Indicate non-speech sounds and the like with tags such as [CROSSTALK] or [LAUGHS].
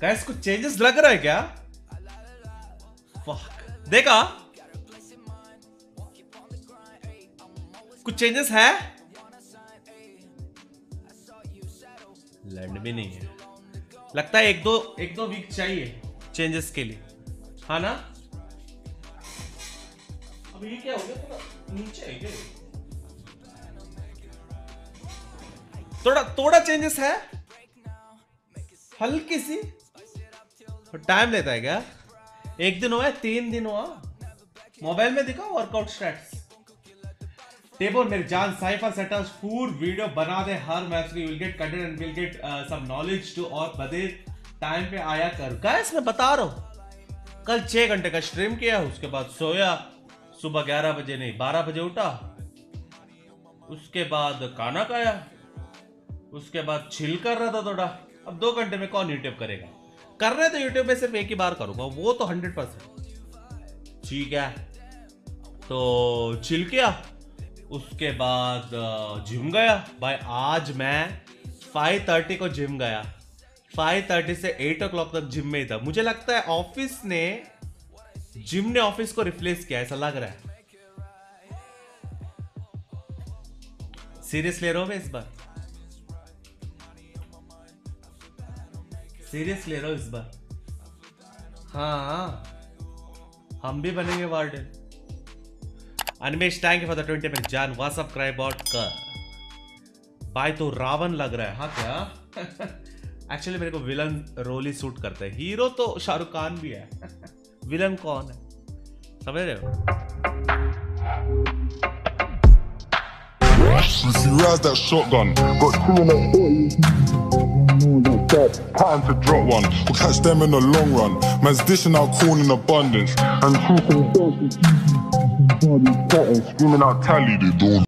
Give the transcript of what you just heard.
Gas कुछ changes लग रहा है क्या? Fuck. देखा? कुछ चेंजेस है? लैंड भी नहीं है। लगता है एक दो एक दो वीक चाहिए चेंजेस के लिए। हाँ ना? अब ये क्या हो गया? थोड़ा नीचे है क्या थोड़ा थोड़ा चेंजेस है? हल्की सी? टाइम लेता है क्या? एक दिन हुआ, तीन दिन हुआ। मोबाइल में दिखाओ वर्कआउट स्टैट्स टेबल मेरी जान साइफर सेटर्स फ़ूड वीडियो बना दे, हर मैच की। Will get content and will get some knowledge to और बदे टाइम पे आया कर। गाइस मैं बता रहा हूँ। कल छह घंटे का स्ट्रीम किया, उसके बाद सोया। सुबह ग्यारह बजे नहीं, बारह बजे उठा। उसके बाद खाना खाया। उसके बाद चिल कर रहा था थोड़ा। अब दो घंटे में कौन यूट्यूब करेगा? कर रहे तो यूट्यूब में सिर्फ़ एक ही बार करूँगा, वो तो हंड्रेड परसेंट ठीक है। तो चिल किया। उसके बाद जिम गया। भाई, आज मैं 5:30 को जिम गया। 5:30 से एट ओ क्लॉक तक जिम में ही था। मुझे लगता है ऑफ़िस ने, जिम ने ऑफ़िस को रिप्लेस किया, ऐसा लग रहा है। सीरियस ले रहे हो इस बार? सीरियस ले रहा हूँ इस बार। हाँ हम भी बनेंगे warden. Animesh thank you for the twenty minute जान व्हाट्सअप क्राइबॉट कर। भाई तो रावण लग रहा है हाँ क्या? [LAUGHS] एक्चुअली मेरे को विलन रोल ही सूट करता है। हीरो तो शाहरुख खान भी है। विलन कौन है? समझ रहे हो? You see, that shotgun. Got two in Time to drop one. We'll catch them in the long run. Man's dishing out corn in abundance. And truth and Screaming out tally, they don't.